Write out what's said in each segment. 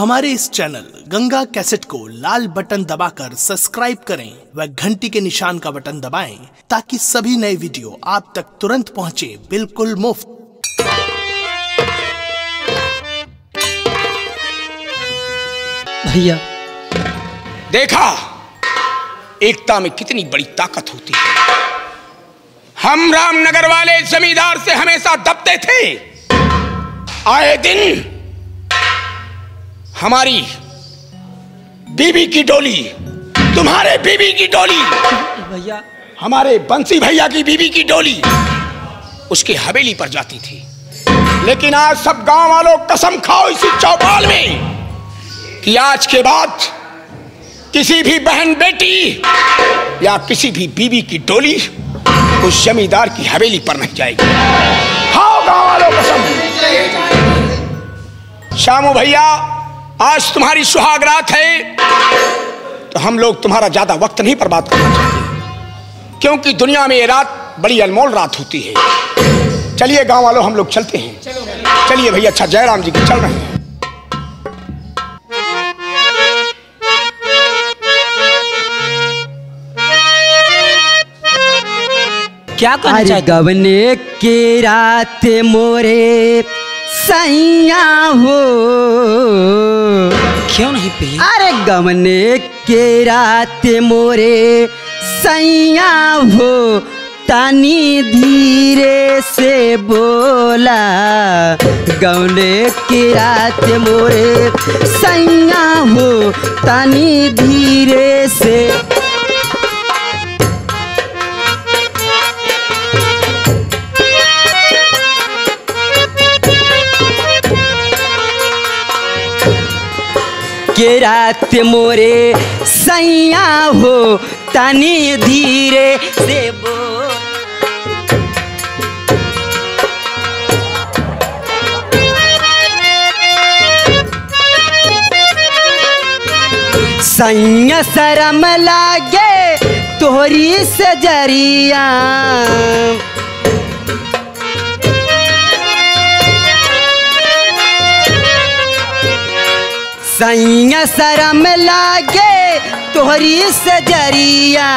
हमारे इस channel Ganga cassette को लाल बटन दबाकर सब्सक्राइब करें व घंटी के निशान का बटन दबाएँ ताकि सभी नए वीडियो आप तक तुरंत पहुँचे बिल्कुल मुफ़्त। भैया। देखा? एकता में कितनी बड़ी ताकत होती है। हम रामनगर वाले जमींदार से हमेशा दबते थे। आए दिन हमारी बीबी की डोली तुम्हारे बीबी की डोली भैया। हमारे बंसी भैया की बीबी की डोली उसकी हवेली पर जाती थी। लेकिन आज सब गाँव वालों कसम खाओ इसी चौपाल में कि आज के बाद किसी भी बहन बेटी या किसी भी बीबी की डोली उस जमींदार की हवेली पर नहीं जाएगी। खाओ गाँव वालों कसम। शामू भैया आज तुम्हारी सुहाग रात है। तो हम लोग तुम्हारा ज़्यादा वक्त नहीं बर्बाद करना चाहते। क्योंकि दुनिया में ये रात बड़ी अनमोल रात होती है। चलिए गाँव वालों हम लोग चलते हैं। चलिए भैया अच्छा जयराम जी की चल रहे हैं। क्या करना अरे चाहते गवने के रात मोरे। सैया हो। क्यों नहीं पी अरे गवने के रात मोरे सैया हो तनी धीरे से बोला। गौने के रात मोरे सैया हो तनी धीरे से के रात मोरे, सैया हो तनी धीरे से बोल सैया शरम लागे तोहरी से ज़रिया। सैया शरम लागे, तोहरी से ज़रिया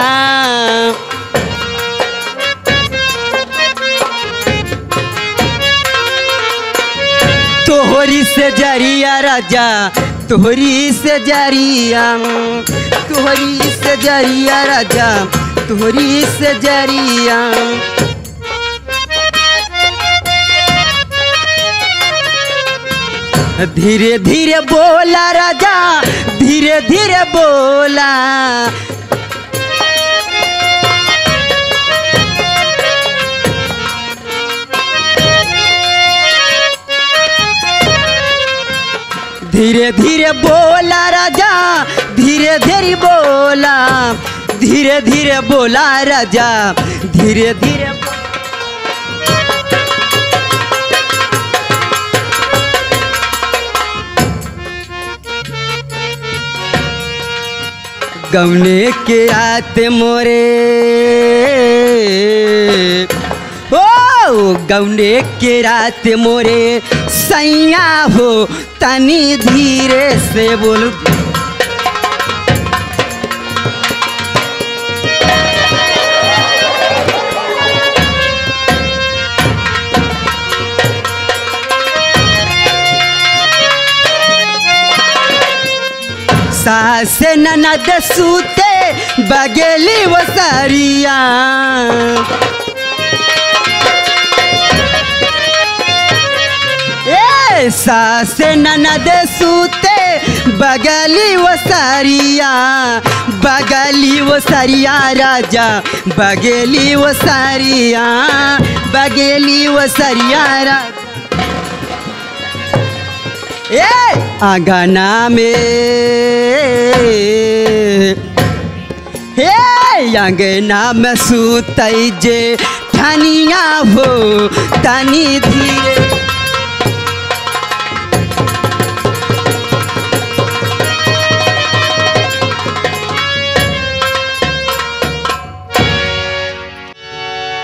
तोहरी से ज़रिया राजा, तोहरी से ज़रिया तोहरी से ज़रिया राजा, तोहरी से ज़रिया धीरे धीरे बोला राजा, धीरे धीरे बोला। धीरे धीरे बोला राजा, धीरे धीरे बोला। धीरे धीरे बोला राजा, धीरे धीरे गौने के आते मोरे। ओ गौने के रात मोरे। सैया हो तनी धीरे से बोल। ಸಾಸೆ ನನ್ನದ ಸೂತೆ ಬಗೆಲಿ ಒಸಾರಿಯ ಸಾಸೆ ನನ್ನದ ಸೂತೆ ಬಗಲಿ ಒಸಾರಿಯ ಬಗಲಿ ಒಸಾರಿಯ ರಾಜ ಬಗಲಿ ಒಸಾರಿಯ ಬಗಲಿ ಒಸಾರಿಯ ರಾಜ. राजा में हे अंगना में सुतई जे। ठनिया हो तनी धीरे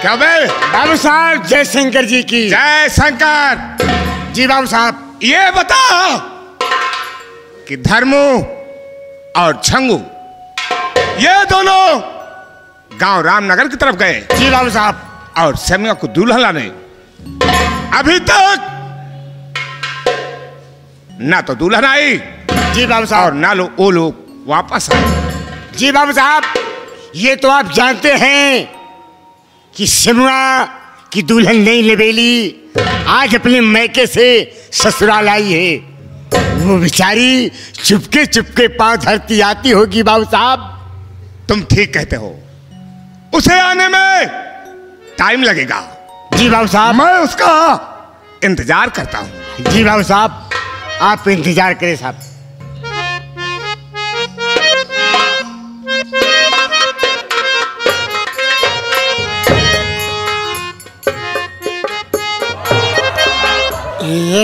क्या बाबू साहब जय शंकर जी की। जय शंकर। जी बाबू साहब। ये बता कि धर्मू और छंगू ये दोनों गाँव रामनगर की तरफ़ गए। जी बाबू साहब। और सेमिया को दुल्हन लाने। अभी तक ना तो दुल्हन आई। जी बाबू और ना लो वो लोग वापस आए। जी बाबू साहब ये तो आप जानते हैं कि सिमरा की दुल्हन नहीं लेबेली। आज अपने मैके से ससुराल आई है। वो बेचारी चुपके चुपके पाँव धरती आती होगी बाबू साहब। तुम ठीक कहते हो। उसे आने में टाइम लगेगा। जी बाबू साहब। मैं उसका इंतज़ार करता हूँ। जी बाबू साहब आप इंतज़ार करें साहब।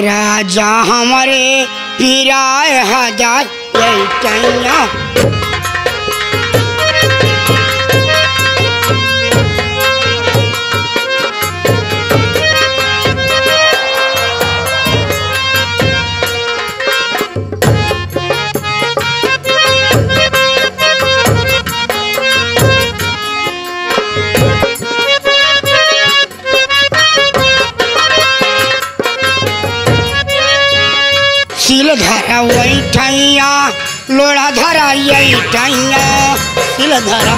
राजा हमारे पीराए हज़ार सिल धरा वही ठैया, लोड़ा धरा यही ठैया सिल धरा।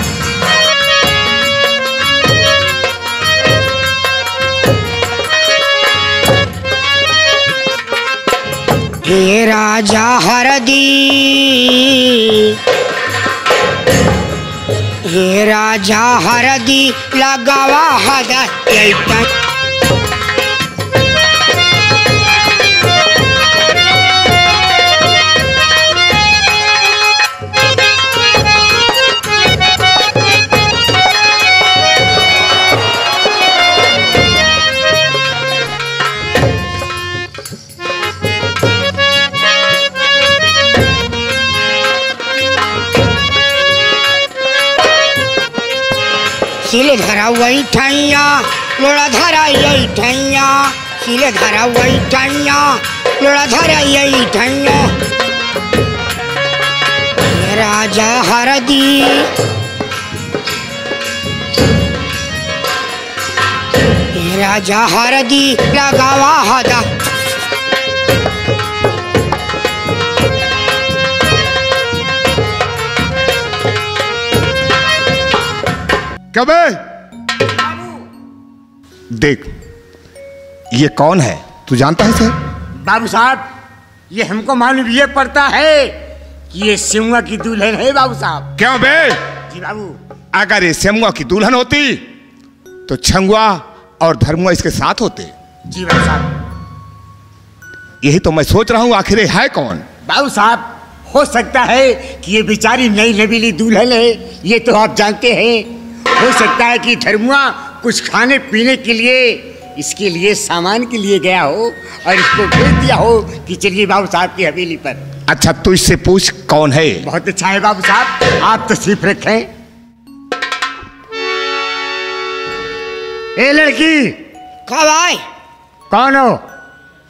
हे राजा हरदी, हे राजा हरदी, लगावा हदा सिल धरा वही ठैया, लोड़ा धरा यही ठैया, सिल धरा वही ठैया, लोड़ा धरा यही ठैया। राजा हरदी राजा हरदी, लगावा हदा। कबे देख ये कौन है? तू जानता है इसे? बाबू साहब ये हमको मालूम ये पड़ता है कि ये सिमुआ की दुल्हन है बाबू साहब। क्यों बे? जी बाबू। अगर ये सेमुआ की दुल्हन होती तो छंगुआ और धर्मुआ इसके साथ होते। जी बाबू साहब। यही तो मैं सोच रहा हूँ आखिर है कौन? बाबू साहब हो सकता है कि ये बेचारी नई नबीली दुल्हन है ये तो आप जानते हैं। हो सकता है कि धर्मुआ कुछ खाने पीने के लिए इसके लिए सामान के लिए गया हो और इसको भेज दिया हो कि चलिए बाबू साहब की हवेली पर। अच्छा तो इससे पूछ कौन है? बहुत अच्छा है बाबू साहब आप तशरीफ़ रखें। ए लड़की कब आए? कौन हो?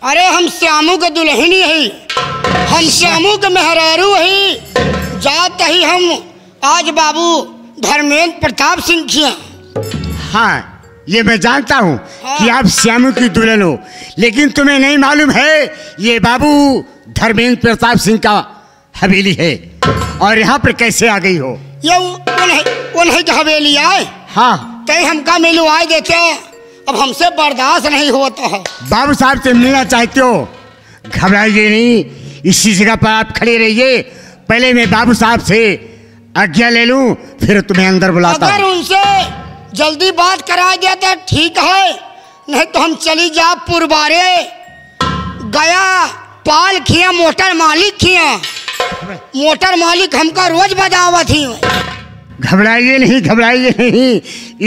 अरे हम श्यामू के दुल्हनी है। हम श्यामू के मेहरारू है। जात ही हम आज बाबू धर्मेंद्र प्रताप सिंह खिया हाँ। ये मैं जानता हूँ हाँ। कि आप श्यामू की दुल्हन हो लेकिन तुम्हें नहीं मालूम है ये बाबू धर्मेंद्र प्रताप सिंह का हवेली है। और यहाँ पर कैसे आ गई हो? ये उन्हें उन्हें हवेली आए हाँ। तय हमका मिलू आए देते अब हमसे बर्दाश्त नहीं होता है। बाबू साहब से मिलना चाहते हो? घबराइए नहीं इसी जगह पर आप खड़े रहिए। पहले मैं बाबू साहब से आज्ञा ले लूँ फिर तुम्हें अंदर बुलाता अगर उनसे जल्दी बात करा दिया तो ठीक है नहीं तो हम चली जा पुरबारे। गया पाल खिया मोटर मालिक खिया। मोटर मालिक हमका रोज बजावत थी घबराइए नहीं घबराइए नहीं।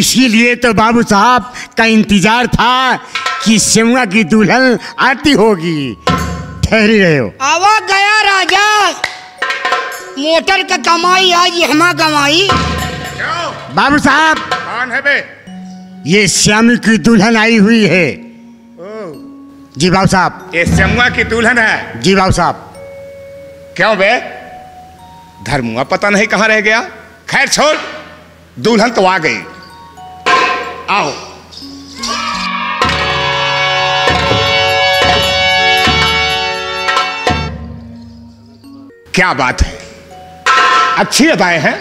इसीलिए तो बाबू साहब का इंतज़ार था कि सिमला की दुल्हन आती होगी। ठहरी रहे हो। आवा गया राजा। मोटर का कमाई आज हमा कमाई। बाबू साहब कौन है बे? ये श्यामी की दुल्हन आई हुई है। जी बाबू साहब। ये श्यामुआ की दुल्हन है? जी बाबू साहब। क्यों बे? धर्मुआ पता नहीं कहाँ रह गया। खैर छोड़ दुल्हन तो आ गई। आओ। क्या बात है? अच्छी अदाएँ हैं।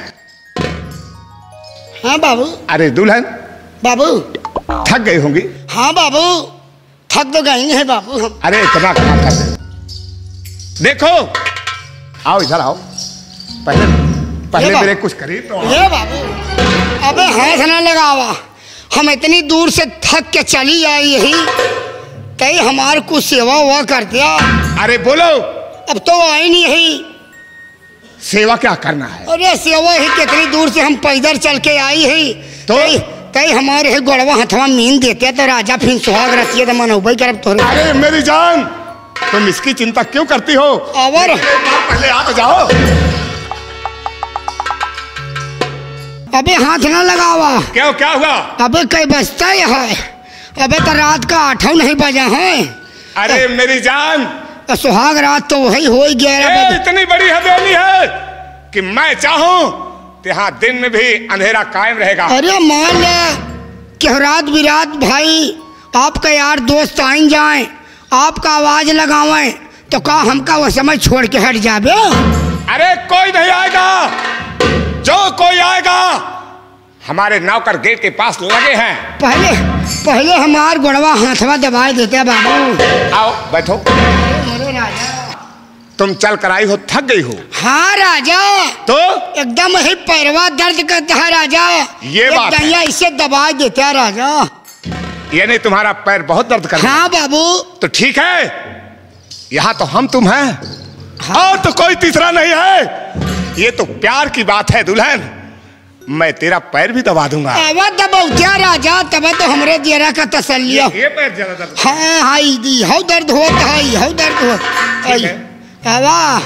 हाँ बाबू। अरे दुल्हन। बाबू। थक गई होंगी। हाँ बाबू। थक तो गई है बाबू हम। अरे इतना कहाँ थक देखो। आओ इधर आओ। पहले पहले मेरे कुछ करीब तो। ये बाबू अबे हाथ ना लगावा। हम इतनी दूर से थक के चली आई यही। कई हमार कुछ सेवा हुआ कर दिया। अरे बोलो। अब तो आई नहीं यही। सेवा क्या करना है? अरे सेवा ही कितनी दूर से हम पैदल चल के आई है। तो? कई कई हमारे है गोड़वा हथवा मीन देते तो राजा फिर सुहाग रतिये तो मनोबई करब तोरे अरे मेरी जान तुम इसकी चिंता क्यों करती हो? और पहले आ तो जाओ। अबे हाथ ना लगावा। क्यों क्या हुआ? अबे कई बजता है। अबे तो रात का आठों नहीं बजा है। अरे मेरी जान तो सुहाग रात तो वही हो ही ग्यारह इतनी बड़ी हवेली है कि मैं चाहूँ तो यहाँ दिन में भी अंधेरा कायम रहेगा। अरे मान ले कि रात बिरात भाई आपका यार दोस्त आइन जाए आपका आवाज़ लगावे तो का हमका वो समय छोड़ के हट जाबे? अरे कोई नहीं आएगा। जो कोई आएगा हमारे नौकर गेट के पास लगे हैं। पहले पहले हमार गोड़वा हाथवा दबाए देते बाबू। आओ बैठो। राजा। तुम चल कर आई हो थक गई हो। हाँ राजा। तो? एकदम ही पैरवा दर्द करता है राजा। ये बात है। इसे दबा देता है राजा। यानी तुम्हारा पैर बहुत दर्द कर हाँ। बाबू। तो ठीक है। यहाँ तो हम तुम हैं। और तो कोई तीसरा नहीं है। ये तो प्यार की बात है दुल्हन। मैं तेरा पैर भी दबा दूँगा। अब दबौतिया राजा? तब तो हमरे दियरा का तसल्ली हो ये पैर ज़्यादा दर्द हाँ हाँ दी हौ दर्द हो हाई हौ दर्द हो। आई है। हवा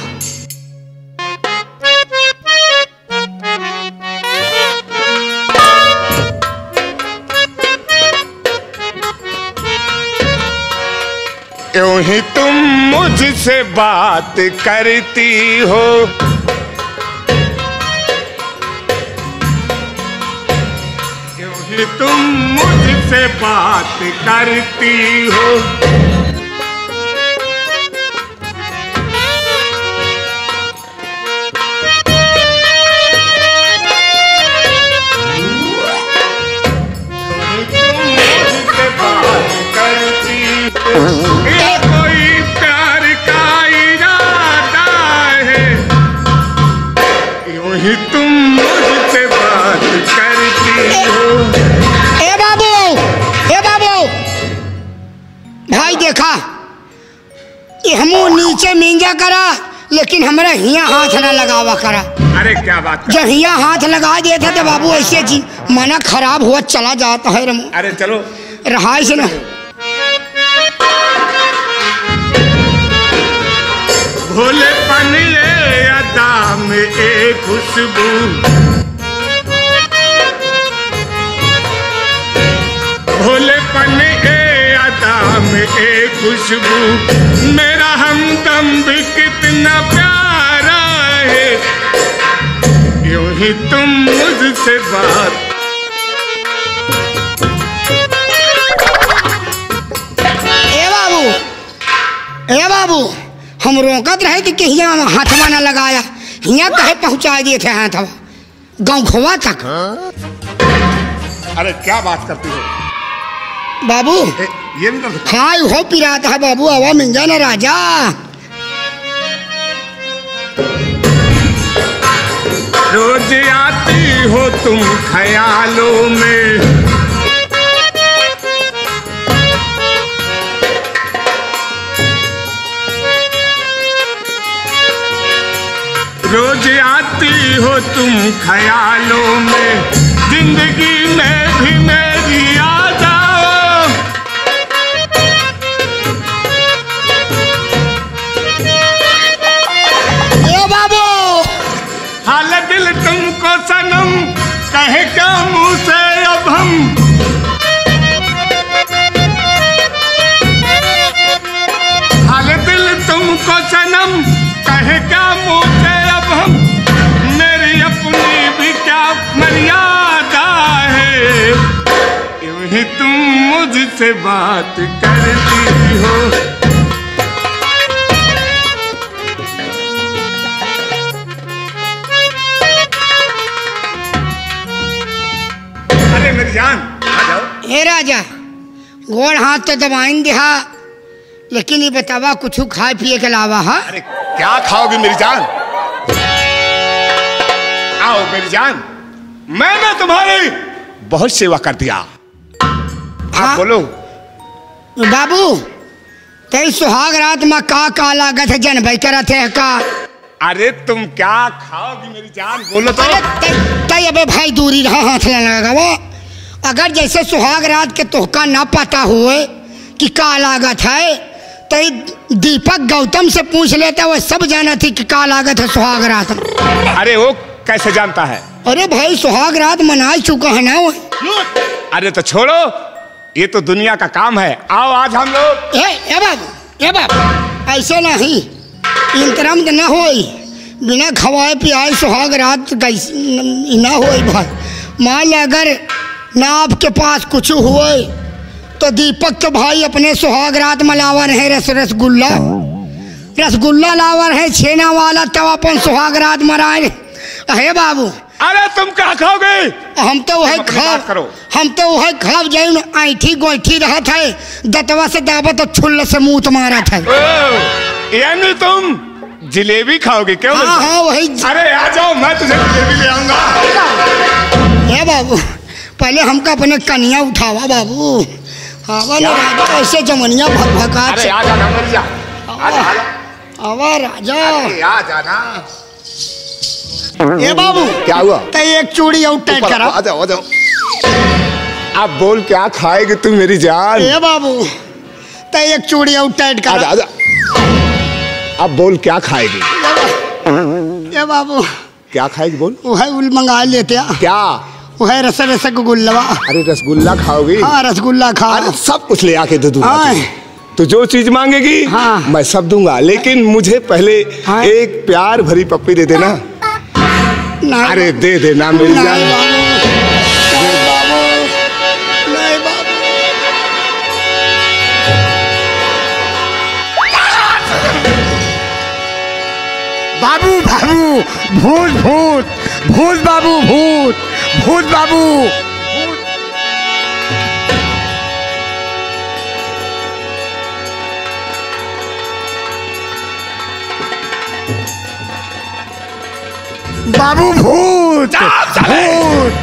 यूँ ही तुम मुझसे बात करती हो। तुम मुझसे बात करती हो। लेकिन हमरा हिया हाथ ना लगावा करा। अरे क्या बात कर जब हिया हाथ लगा देता तो बाबू ऐसे जी मना खराब हुआ चला जाता है रमू। अरे चलो। रहा से ना। भोले पनिए अदा में एक खुशबू। भोले पनिए अदा में एक खुशबू। मेरा हमदम भी कितना प्यारा है। यूँ ही तुम मुझसे बात ए बाबू ए बाबू हम रोकत रहे कि हिया हाथवा ना लगाया? हिया कहे पहुँचा दिए थे हाथवा गाँव खोवा तक। अरे क्या बात करती हो? बाबू ए, ये भी हाँ हो पिराता है बाबू हवा मिल जाए ना राजा। रोज आती हो तुम ख्यालों में। रोज आती हो तुम ख्यालों में। ज़िंदगी में भी मेरी कहे क्या मुँह से अब हम? हाल दिल तुमको सनम, कहे क्या मुँह से अब हम? मेरी अपनी भी क्या मर्यादा है? क्यों ही तुम मुझसे बात करती हो। हे राजा गोड़ हाथ तो दबाइन दिहा लेकिन ये बतावा कुछ खाए पिए के अलावा हा। अरे क्या खाओगी मेरी जान? आओ मेरी जान। मैंने तुम्हारी बहुत सेवा कर दिया। हाँ। आप बोलो। बाबू तई सुहाग रात में का का लागत है जन भाई करत है का? अरे तुम क्या खाओगी मेरी जान? बोलो तो। अरे तई अबे भाई दूरी रहा हाथ लगा वो। अगर जैसे सुहाग रात के तोहका ना पता हुए कि का लागत है तो दीपक गौतम से पूछ लेता वो सब जाना थी कि का लागत है सुहाग रात अरे वो कैसे जानता है? अरे भाई सुहाग रात मना चुका है ना वो। अरे तो छोड़ो ये तो दुनिया का काम है। आओ आज हम लोग। ए ए बाबू ए बाबू ऐसे नहीं इंतरम न होई बिना खवाए पियाए सुहाग रात न होई भाई। मान अगर ना आपके पास कुछ हुए तो दीपक के भाई अपने सुहाग रात में लावर है रस रसगुल्ला। रसगुल्ला लावर है छेना वाला तब अपन सुहाग रात मराए हे बाबू। अरे तुम क्या खाओगे? हम तो वही बात करो। हम तो वही खाब जाइन ऐठी गोईठी रहत है दतवा से दाबत और छुल्ल से मुँह मारत है यानी तुम जलेबी खाओगे क्यों? हाँ हाँ वही अरे आ जाओ मैं तुझे जलेबी ले आऊँगा। बाबू। पहले हमको अपने कनिया उठावा बाबू। ना राजा ऐसे जमनिया भग भगा अरे आ जाना आ। आवा राजा। अरे आ जाना। हे बाबू क्या हुआ? तो एक चूड़ी और टाइट करा। आ जाओ आ जाओ। अब बोल क्या खाएगी तू मेरी जान? हे बाबू तो एक चूड़ी और टाइट आ जा करा आ जा। अब बोल क्या खाएगी? हे बाबू क्या खाएगी बोल? वही उल मंगा लेते हैं वही रस रस गुल्लवा अरे रसगुल्ला खाओगी? हाँ रसगुल्ला खा। अरे सब कुछ ले आके दे दूँगा तो जो चीज़ मांगेगी हाँ। मैं सब दूँगा। लेकिन मुझे पहले हाँ। एक प्यार भरी पप्पी दे देना। अरे दे देना नहीं बाबू। बाबू बाबू भूत भूत भूत बाबू भूत। भूत बाबू। बाबू भूत भूत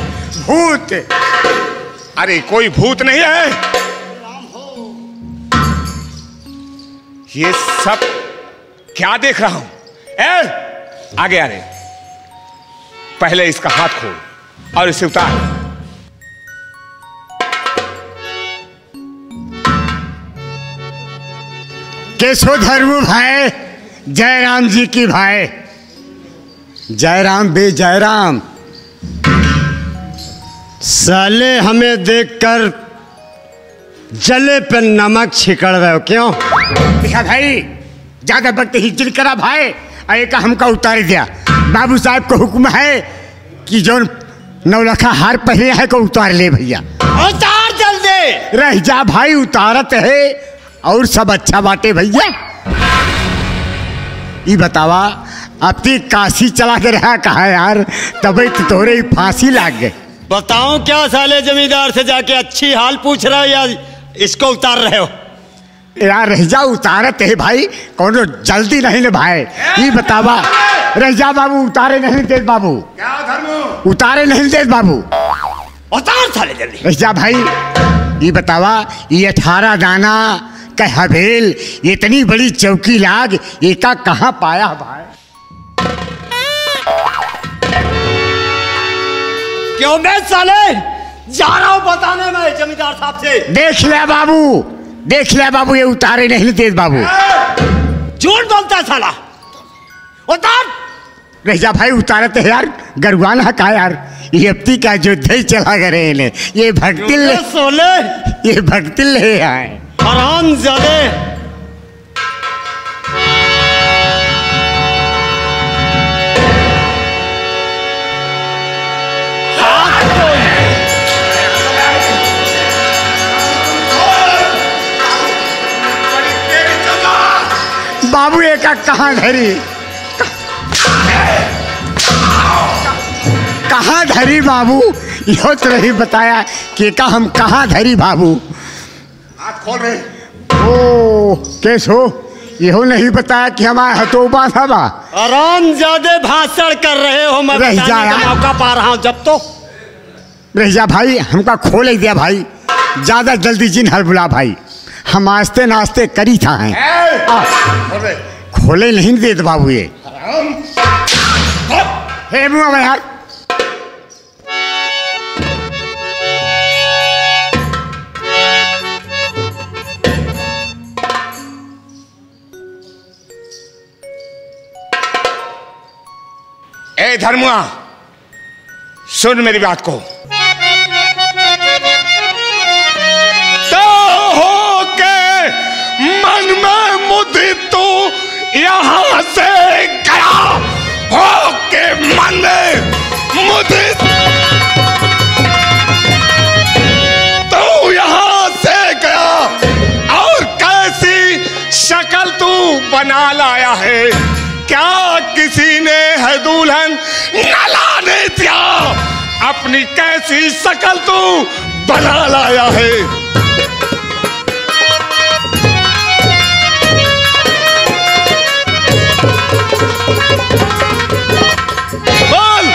भूत। अरे कोई भूत नहीं है। ये सब क्या देख रहा हूँ? ए आगे आ रे पहले इसका हाथ खोल। और इसे उतार। केशव धर्म भाई, जयराम जी की भाई। जयराम बे जयराम। साले हमें देखकर जले पे नमक छिकड़ रहे हो, क्यों? देखा भाई, ज़्यादा वक्त हिजर करा भाई अरे का हमका उतार दिया। बाबू साहब को हुक्म है कि जो नौलखा हार पहले है को उतार ले भैया। उतार जल्दी। रह जा भाई उतारत है। और सब अच्छा बाटे भैया। ये बतावा अब ती काशी चला के रहा कहा यार? तभी तो तोरे फांसी लाग गए। बताऊँ क्या साले जमींदार से जाके अच्छी हाल पूछ रहा हो या इसको उतार रहे हो? यार रह उतारत है भाई। कौन जल्दी नहीं ले भाई। ये बतावा रह बाबू उतारे नहीं दे बाबू। क्या उतारे नहीं दे बाबू। उतार साले जल्दी। रह भाई ये बतावा ये अठारह दाना का हवेल इतनी बड़ी चौकी लाग एका कहाँ पाया भाई? क्यों बे साले? जा रहा हूँ बताने में जमींदार साहब से। देख ले बाबू देख ले बाबू ये उतारे नहीं दे बाबू। झूठ बोलता साला। उतार। जा भाई उतारत है यार गरुआन हक यार। येप्ती का जो दही चला गए ने ये भक्ति ले सोले। ये भक्ति ले आए हराम जादे। बाबू एक कहाँ धरी कहाँ धरी बाबू? यो तो नहीं बताया कि का हम कहाँ धरी बाबू? हाथ खोल रहे। ओ केस हो यहो नहीं बताया कि हमारा हथोबा था बा? आराम ज़्यादा भाषण कर रहे हो मैं रह जा। मौका पा रहा हूँ जब तो। रह जा भाई हमका खोल ही दिया भाई। ज़्यादा जल्दी जिन हर बुला भाई। हम आस्ते नास्ते करी था हैं। खोले नहीं देते बाबू ये। हे मुआ यार ए धर्मुआ सुन मेरी बात को तो हो के मन में मुझे तू यहाँ से हो के मन में मुझे तू यहाँ से गया। और कैसी शक्ल तू बना लाया है? क्या किसी ने है दुल्हन न लाने दिया? अपनी कैसी शक्ल तू बना लाया है? बोल।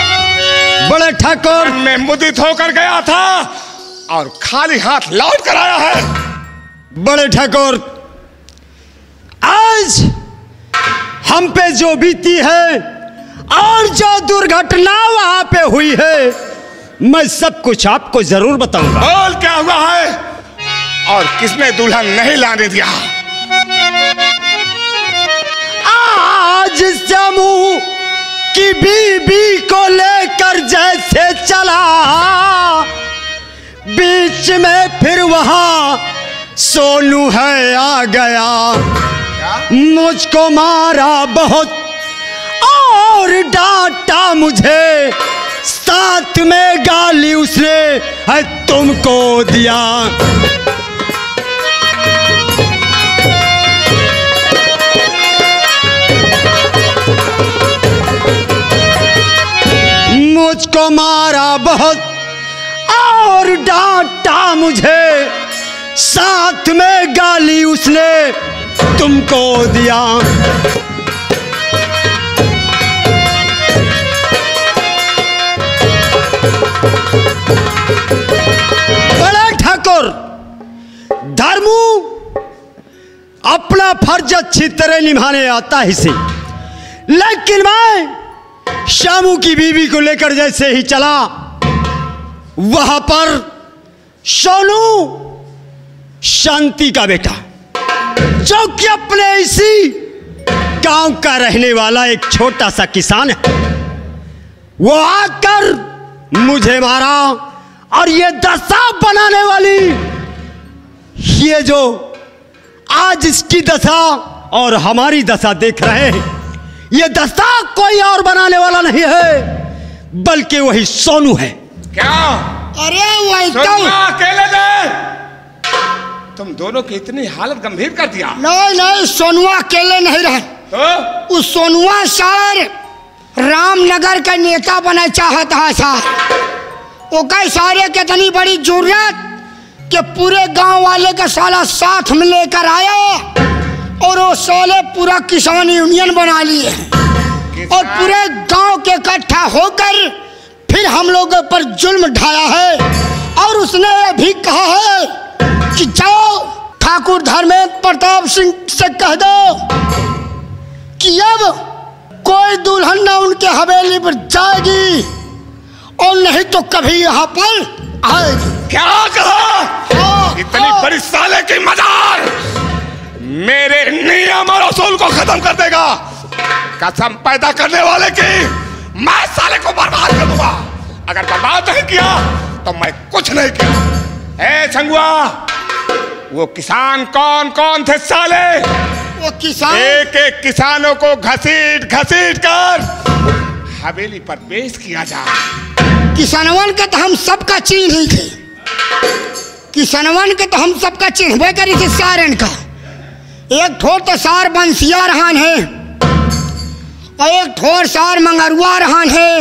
बड़े ठाकुर। मैं मुदित होकर गया था और खाली हाथ लौट कर आया है। बड़े ठाकुर आज हम पे जो बीती है और जो दुर्घटना वहाँ पे हुई है मैं सब कुछ आपको ज़रूर बताऊँगा। बोल क्या हुआ है? और किसने दुल्हन नहीं लाने दिया? आज समूह की बीबी को लेकर जैसे चला। बीच में फिर वहाँ सोनू है, आ गया। मुझको मारा बहुत। और डांटा मुझे। साथ में गाली उसने तुमको दिया। मुझको मारा बहुत और डांटा मुझे। साथ में गाली उसने तुमको दिया। बड़ा ठाकुर, धर्मू, अपना फ़र्ज़ अच्छी तरह निभाने आता ही से लेकिन मैं शामू की बीवी को लेकर जैसे ही चला, वहाँ पर सोनू शांति का बेटा, जो कि अपने इसी गाँव का रहने वाला एक छोटा सा किसान है, वो आकर मुझे मारा और ये दशा बनाने वाली, ये जो आज इसकी दशा और हमारी दशा देख रहे हैं ये दशा कोई और बनाने वाला नहीं है बल्कि वही सोनू है। क्या? अरे वही अकेले दे तुम दोनों की इतनी हालत गंभीर कर दिया। नहीं नहीं सोनुआ अकेले नहीं रहे। तो? उस सोनुआ सर रामनगर का नेता बना चाहता है सर। ओके सारे के इतनी बड़ी ज़रूरत कि पूरे गाँव वाले का साला साथ में लेकर आया। और वो साले पूरा किसान यूनियन बना लिए। और पूरे गाँव के इकट्ठा होकर फिर हम लोगों पर जुल्म ढाया है। और उसने ये भी कहा है कि जाओ ठाकुर धर्मेंद्र प्रताप सिंह से कह दो कि अब कोई दुल्हन ना उनके हवेली पर जाएगी और नहीं तो कभी यहाँ पर आएगी। क्या कहा? हाँ, इतनी हाँ। बड़ी साले की मजार मेरे नियम और असूल को खत्म कर देगा। कसम पैदा करने वाले की मैं साले को बर्बाद कर दूँगा। अगर बर्बाद नहीं किया तो मैं कुछ नहीं किया। ए छंगुआ वो किसान कौन कौन थे साले? वो किसान? एक एक किसानों को घसीट घसीट कर हवेली पर पेश किया जाए किसनवन के तो हम सबका चिन्ह ही थे। किसनवन के तो हम सबका चिन्हबे करी थे सारन का। एक ठो तो सार बंसिया रहन है, और एक ठोर सार मंगरुआ रहन है,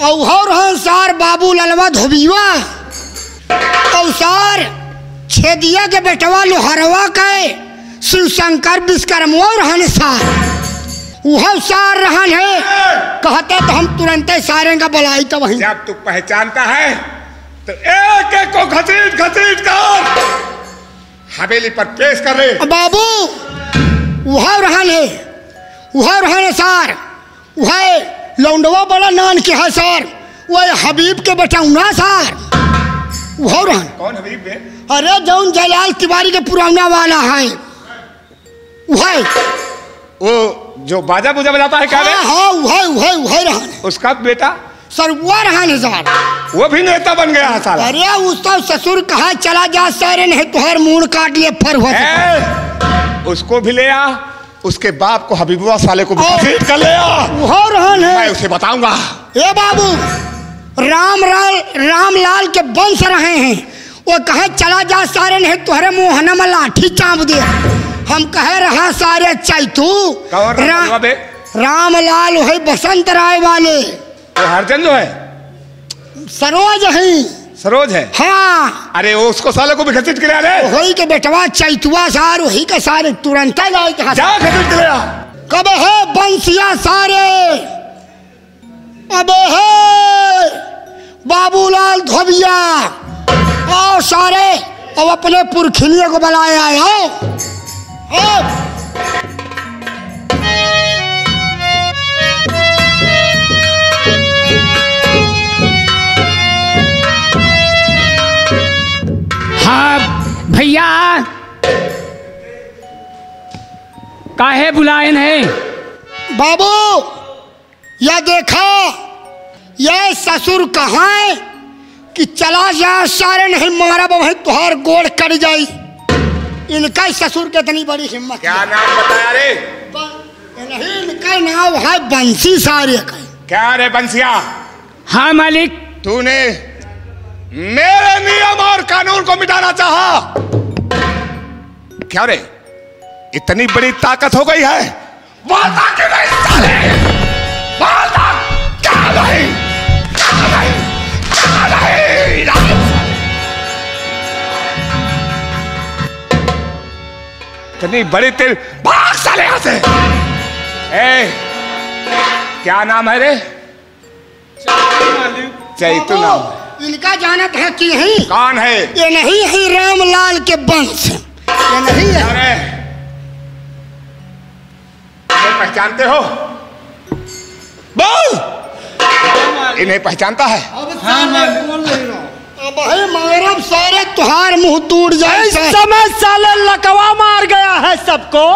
और रहन सार बाबू ललवा धोबिया और सार छेदिया के बेटवा लोहरवा के शिव शंकर विश्वकर्मा रहन सार। वह सार रहन है। कहते तो हम तुरंत सारे का बुलाई तो वही। जब तू पहचानता है तो एक एक को घसीट घसीट कर। हवेली पर पेश कर ले बाबू वह रहन है। वह रहन है सार। वह लौंडवा बड़ा नान के है सार। वह हबीब के बेटौना सार। वह रहन कौन हबीब बे? अरे जौन जयलाल तिवारी के पुराना वाला है। वह वो जो बाजा बुजा बजाता है क्या हाँ? हाँ वह वह वह रहन है। उसका बेटा? सर वह रहन है सार। वो भी नेता बन गया साला। अरे उसका ससुर कहा चला जा सारे नहीं तुहर मुँह काट लिए फर ए, उसको भी ले आ उसके बाप को हबीबुआ साले को भी कर ले आ। रहन मैं उसे बताऊँगा। ए बाबू राम लाल राम लाल के वंश रहे हैं। वो कहे चला जा सारे नहीं तुहरे मुँह में लाठी चाप दे हम कहे रहा सारे चैतू तू। राम लालवा बे? राम लाल वही बसंत राय वाले। हरजन जो है। सरोज हैं। सरोज है? हाँ। अरे वो उसको साले को भी घसीट के ले वही के बेटवा चैतुआ सार वही के सारे तुरंत लाए जा घसीट के ले आ। कब है बंसिया सारे? अबे है बाबूलाल धोबिया। आओ सारे अब अपने पुरखिनियों को बुलाए आए हाँ भैया। काहे बुलायन है बाबू यह देखा यह ससुर कहाँ है कि चला जा सारे नहीं मारा वही तुहार गोड़ कट जाई। इनका ससुर के इतनी बड़ी हिम्मत क्या नाम बताया रे? नहीं इनका नाम है बंसी सारे का। क्या रे बंसिया? हाँ मालिक। तूने मेरे नियम और कानून को मिटाना चाहा। क्या रे? इतनी बड़ी ताकत हो गई है? बोलता क्यों नहीं साले बोलता क्या नहीं? क्या नहीं? क्या नहीं। इतनी बड़ी तेरी भाग साले यहाँ से। ए क्या नाम है रे? चैतू नाम है इनका जानत है कि नहीं? कौन है? ये नहीं है रामलाल के वंश। ये नहीं है। अरे पहचानते हो? बोल। इन्हें पहचानता है? अब है मारब सारे तुहार मुँह टूट जाए। इस समय साले लकवा मार गया है सबको।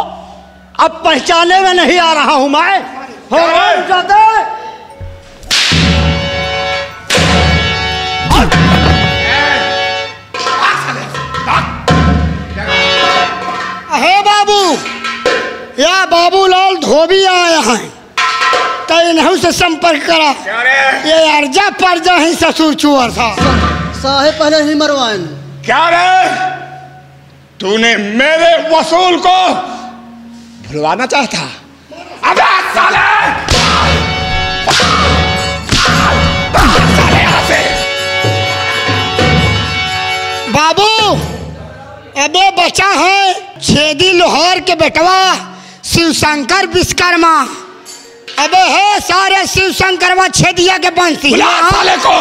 अब पहचाने में नहीं आ रहा हूँ मैं। हो हे बाबू या बाबूलाल धोबी आया है। तो इन्हों से संपर्क करा। ये अर्जा पर्जा ही ससुर चुअर था साहे पहले ही मरवान क्या रे? तूने मेरे वसूल को भुलवाना चाहता? अबे साले! बाबू अबे बचा है। छेदी लोहार के बेटवा शिव शंकर विश्वकर्मा। अबे है सारे शिव शंकरवा छेदिया के बंसी। साले को।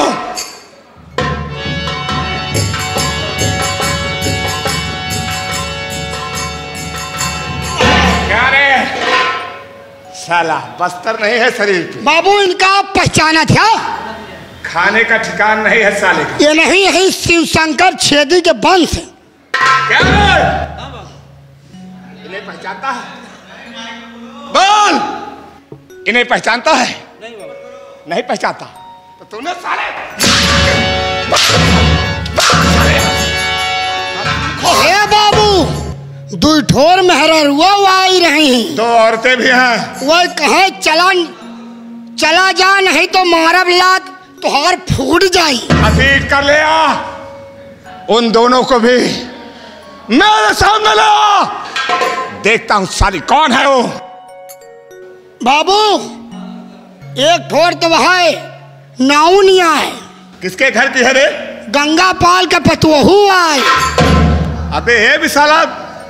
साला बस्तर नहीं है शरीर पे। बाबू इनका आप पहचाना था खाने का ठिकान नहीं है साले का। ये नहीं है शिव शंकर छेदी के वंश क्या इन्हें पहचानता है। बोल। इन्हें पहचानता है। नहीं नहीं पहचानता। तो तूने साले। हे बाबू दू ठोर मेहरुआ आई रही हैं। दो औरतें भी हैं। वो कहे चला चला जा नहीं तो मारब लात तुहार फूट जाई। अतीत कर ले आ उन दोनों को भी मेरे सामने ले। आ देखता हूँ साली कौन है वो? बाबू एक ठोर तो है नाउनिया है। किसके घर की है रे? गंगा पाल के पतवहू आए अबे ये भी साला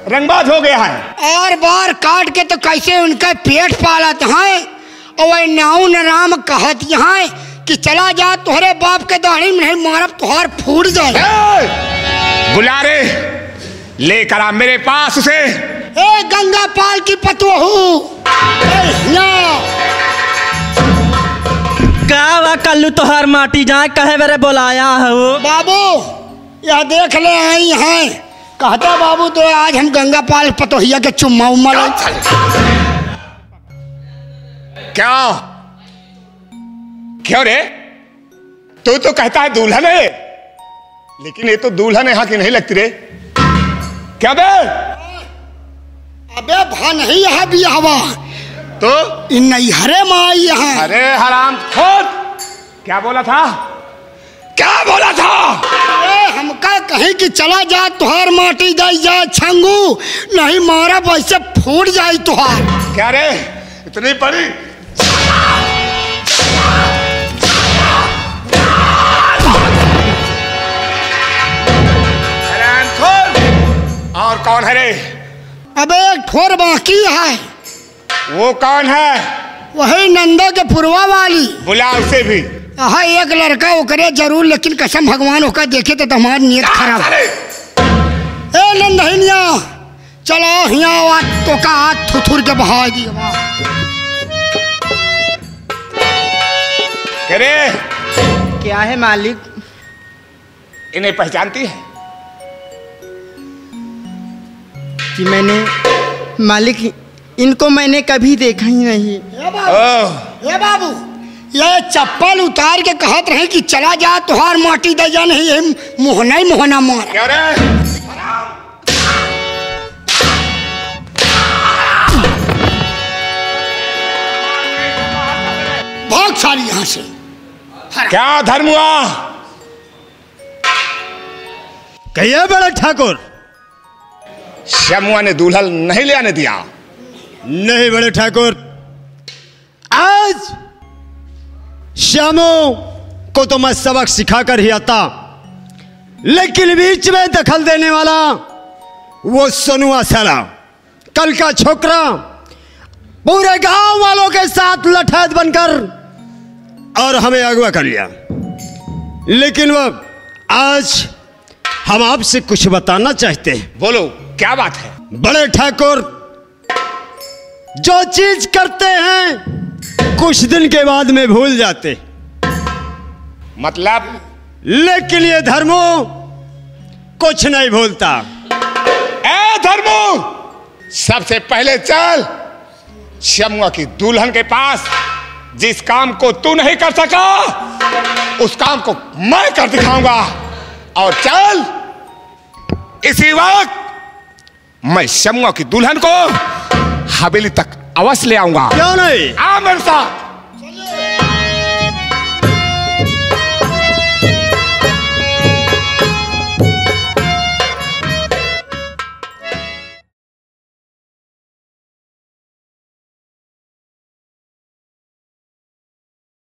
रंगबाज हो गया है। और बार काट के तो कैसे उनका पेट पालत हैं? और वही नाउन राम कहत हैं कि चला जा तुहरे बाप के दाढ़ी में नहीं मारब तुहार फूट जाए। बुला रे। लेकर आ मेरे पास उसे ए गंगा पाल की पतवहू। ए, यहाँ। का वा कल्लू तोहर माटी जाए कहे बेरे बोलाया हो। बाबू यह देख ले आई हैं। कहता बाबू तो आज हम गंगा पाल पतोहिया के चुम्मा उम्मा ले। क्या? क्यों रे? तू तो कहता है दुल्हन है। लेकिन ये तो दुल्हन यहाँ की नहीं लगती रे। क्या बे? अबे भा नहीं है भी हवा। तो? इन नैहरे में आई है अरे हराम खोद। क्या बोला था? क्या बोला था? ए, हमका कहीं कि चला जा तुहार माटी गई जा छंगू। नहीं मारा वैसे फूट जाई तुहार। क्या रे? इतनी बड़ी और कौन है रे? अबे एक ठोर बाकी है। वो कौन है? वही नंदा के पुरवा वाली। बुला उसे भी। हाँ एक लड़का वो करे ज़रूर लेकिन कसम भगवान होकर देखे तो तुम्हारी नीयत खराब। ए नंदहिनिया चलो हिया आ तो का हाथ थुथुर के बहा दिए बा। क्या क्या है मालिक? इन्हें पहचानती है? कि मैंने मालिक इनको मैंने कभी देखा ही नहीं। ए बाबू ये चप्पल उतार के कहत रहे कि चला जा तुहार माटी दे जा नहीं ये मोहना ही मोहना मार। क्या रे? भाग सारी यहाँ से। क्या धर्म हुआ? कहिए बड़े ठाकुर। शमुआ ने दुल्हन नहीं ले आने दिया। नहीं बड़े ठाकुर। आज श्यामो को तो मैं सबक सिखाकर ही आता। लेकिन बीच में दखल देने वाला वो सोनुआ साला कल का छोकरा पूरे गाँव वालों के साथ लठैत बनकर और हमें अगवा कर लिया। लेकिन वो आज हम आपसे कुछ बताना चाहते हैं। बोलो। क्या बात है? बड़े ठाकुर जो चीज़ करते हैं कुछ दिन के बाद में भूल जाते। मतलब? लेकिन ये धर्मो कुछ नहीं भूलता। ए धर्मो सबसे पहले चल। शमुआ की दुल्हन के पास जिस काम को तू नहीं कर सका उस काम को मैं कर दिखाऊँगा। और चल इसी वक्त मैं शमुआ की दुल्हन को हवेली तक अवश्य ले आऊँगा। क्यों नहीं? आ मेरे साथ